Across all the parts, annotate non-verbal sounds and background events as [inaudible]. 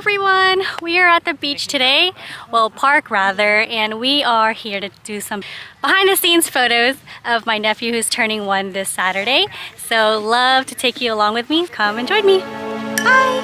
everyone! We are at the beach today, well park rather, and we are here to do some behind the scenes photos of my nephew who's turning one this Saturday. So love to take you along with me. Come and join me. Bye!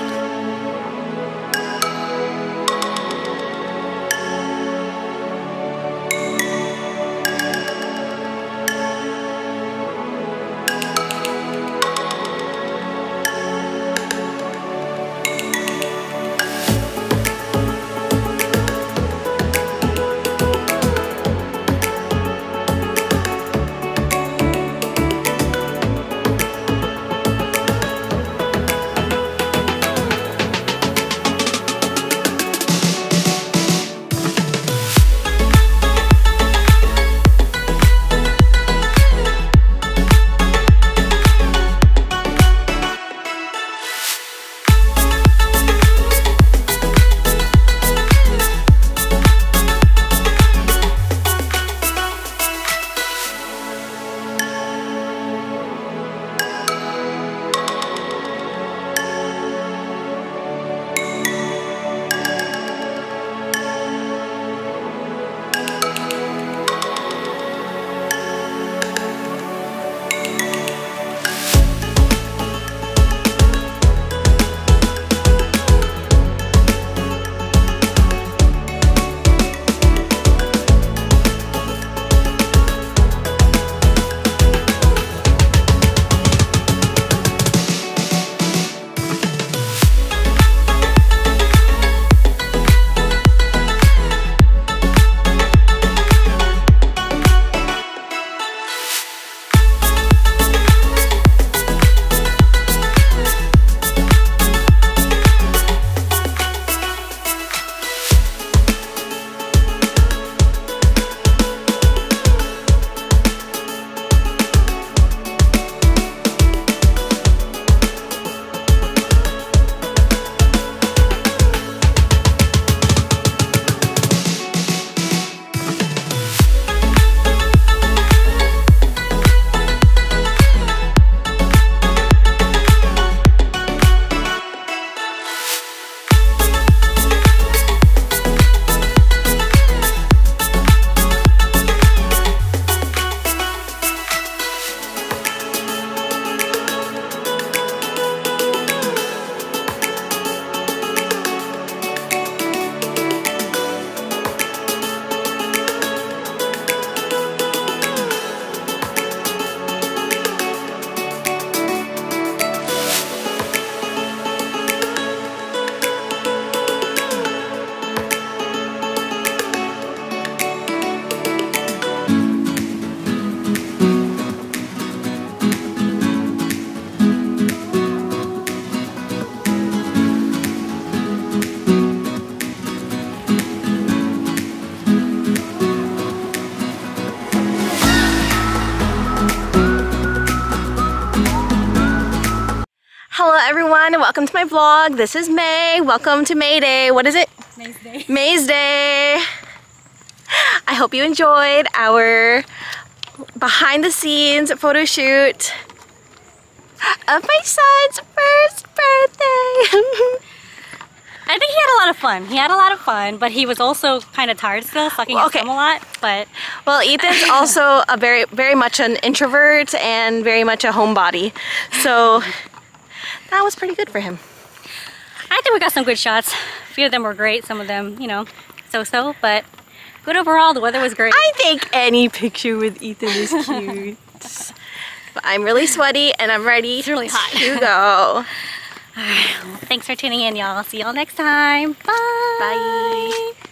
Hello everyone and welcome to my vlog. This is May. Welcome to May Day. What is it? May's Day. May's Day. I hope you enjoyed our behind the scenes photo shoot of my son's first birthday. [laughs] I think he had a lot of fun. He had a lot of fun, but he was also kind of tired still, sucking Well, his thumb a lot. But well, Ethan's [laughs] also a very, very much an introvert and very much a homebody. So that was pretty good for him. I think we got some good shots. A few of them were great. Some of them, you know, so-so. But good overall. The weather was great. I think any picture with Ethan is [laughs] cute. but I'm really sweaty and I'm ready It's really hot. to go. [laughs] Thanks for tuning in, y'all. See y'all next time. Bye. Bye.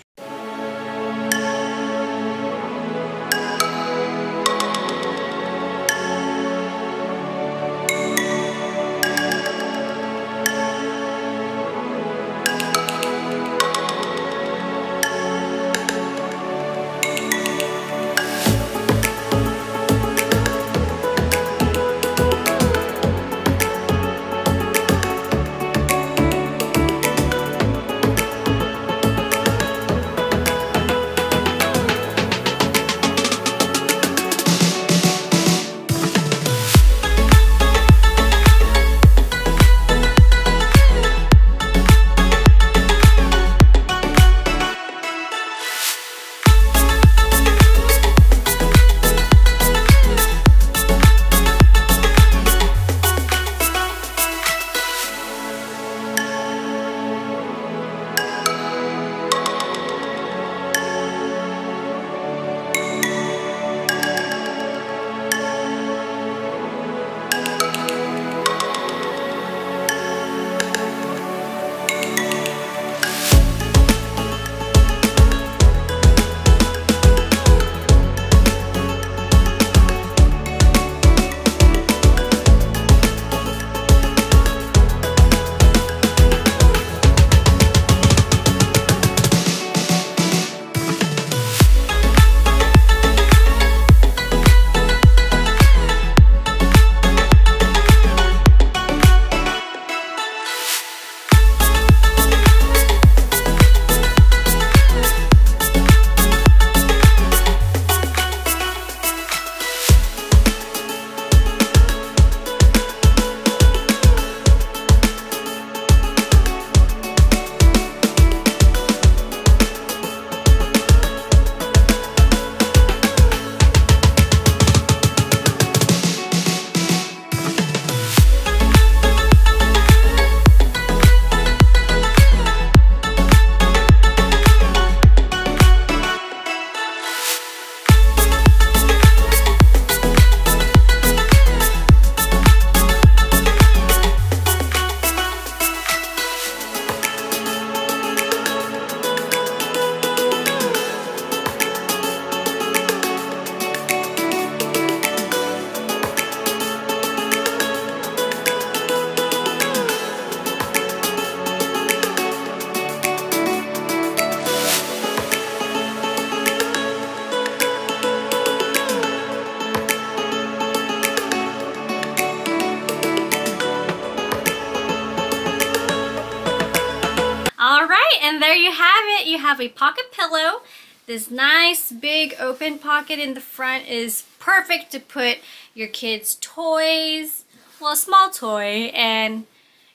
It. You have a pocket pillow. This nice big open pocket in the front is perfect to put your kids' toys, well, a small toy, and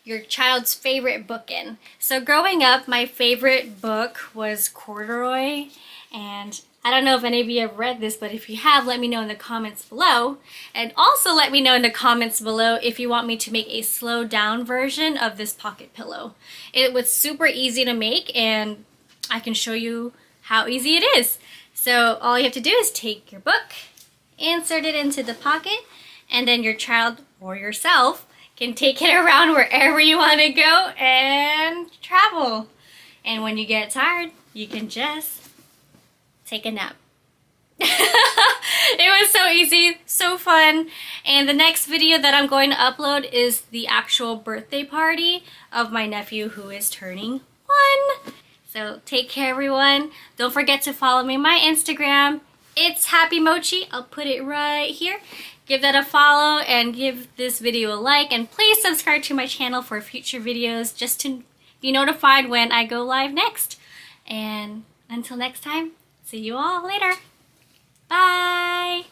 your child's favorite book in. So growing up, my favorite book was Corduroy, and I don't know if any of you have read this, but if you have, let me know in the comments below. And also let me know in the comments below if you want me to make a slow down version of this pocket pillow. It was super easy to make and I can show you how easy it is. So all you have to do is take your book, insert it into the pocket, and then your child or yourself can take it [laughs] around wherever you want to go and travel. And when you get tired, you can just take a nap. [laughs] it was so easy, so fun. And the next video that I'm going to upload is the actual birthday party of my nephew who is turning one. So take care everyone. Don't forget to follow me on my Instagram. It's Happy Mochi. I'll put it right here. Give that a follow and give this video a like. And please subscribe to my channel for future videos just to be notified when I go live next. And until next time, See you all later. Bye.